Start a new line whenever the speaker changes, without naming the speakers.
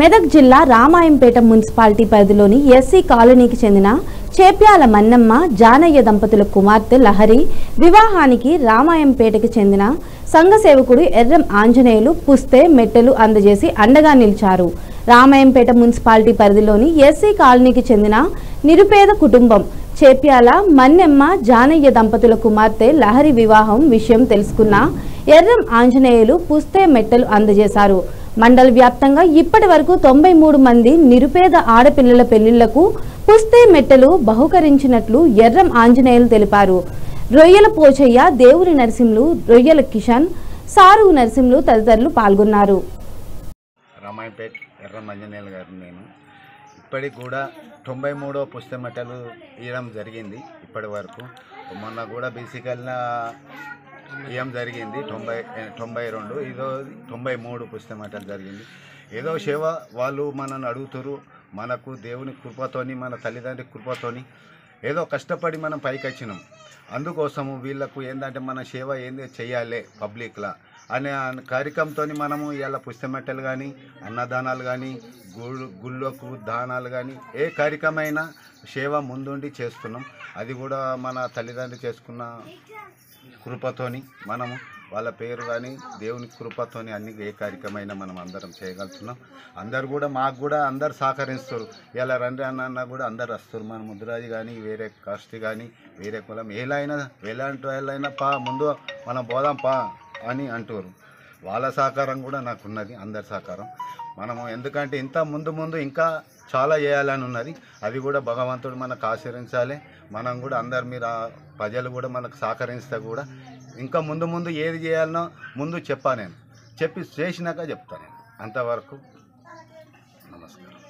మెదక్ జిల్లా రామాయంపేట మున్సిపాలిటీ పరిధిలోని ఎస్సీ కాలనీకి చెందిన చేప్యాల మన్నమ్మ జానయ్య దంపతుల కుమార్తె లహరి వివాహానికి రామాయంపేటకి చెందిన సంఘ సేవకుడు ఎర్రం ఆంజనేయులు పుస్తే మెట్టెలు అందజేసి అండగా నిలిచారు. రామాయంపేట మున్సిపాలిటీ పరిధిలోని ఎస్సీ కాలనీకి చెందిన నిరుపేద కుటుంబం చేప్యాల మన్నెమ్మ జానయ్య దంపతుల కుమార్తె లహరి వివాహం విషయం తెలుసుకున్న ఎర్రం ఆంజనేయులు పుస్తే మెట్టెలు అందజేశారు. మండల వ్యాప్తంగా ఇప్పటి వరకు తొంభై మూడు మంది నిరుపేద ఆడపిల్లల పెళ్ళిళ్ళకు పుస్తే మెట్టెలు బహుకరించినట్లు ఎర్రం ఆంజనేయులు తెలిపారు. రొయ్యల పోచయ్య దేవుని నరసింహులు రొయ్యల కిషన్ సారు నరసింహులు తదితరులు పాల్గొన్నారు.
రామాయపేట్ ఎర్ర మంజనేయులు గారు నేను. ఇప్పటికి కూడా తొంభై మూడో పుస్తమటలు ఇవ్వడం జరిగింది ఇప్పటి వరకు. మొన్న కూడా బేసికల్గా ఏం జరిగింది? తొంభై తొంభై రెండు ఇదో తొంభై మూడు పుస్తమటలు జరిగింది. ఏదో సేవ వాళ్ళు మనల్ని అడుగుతారు మనకు దేవుని కృపతోని మన తల్లిదండ్రి కృపతోని ఏదో కష్టపడి మనం పైకి వచ్చినాం అందుకోసము వీళ్ళకు ఏంటంటే మన సేవ ఏంది చేయాలి పబ్లిక్లా అనే కార్యక్రమంతో మనము ఇవాళ పుస్తమెట్టలు కానీ అన్నదానాలు కానీ గుళ్ళు గుళ్ళకు దానాలు కానీ ఏ కార్యక్రమైనా సేవ ముందుండి చేస్తున్నాం. అది కూడా మన తల్లిదండ్రులు చేసుకున్న కృపతోని మనము వాళ్ళ పేరు కానీ దేవుని కృపతోని అన్ని ఏ కార్యక్రమైనా మనం అందరం చేయగలుగుతున్నాం. అందరు కూడా మాకు కూడా అందరు సహకరిస్తారు. ఇలా రండి అన్న అన్న కూడా అందరు వస్తారు. మన ముద్రాజు కానీ వేరే కాస్ట్ కానీ వేరే కులం ఎలా అయినా ఎలాంటి వాళ్ళైనా పా ముందు మనం పోదాం పా అని అంటారు. వాళ్ళ సహకారం కూడా నాకు ఉన్నది అందరి సహకారం. మనము ఎందుకంటే ఇంత ముందు ముందు ఇంకా చాలా చేయాలని ఉన్నది. అది కూడా భగవంతుడు మనకు ఆశీర్వించాలి మనం కూడా అందరి మీరు ప్రజలు కూడా మనకు సహకరిస్తే కూడా ఇంకా ముందు ముందు ఏది చేయాలనో ముందు చెప్పా నేను. చెప్పి చేసినాక చెప్తాను నేను. అంతవరకు నమస్కారం.